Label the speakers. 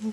Speaker 1: 응.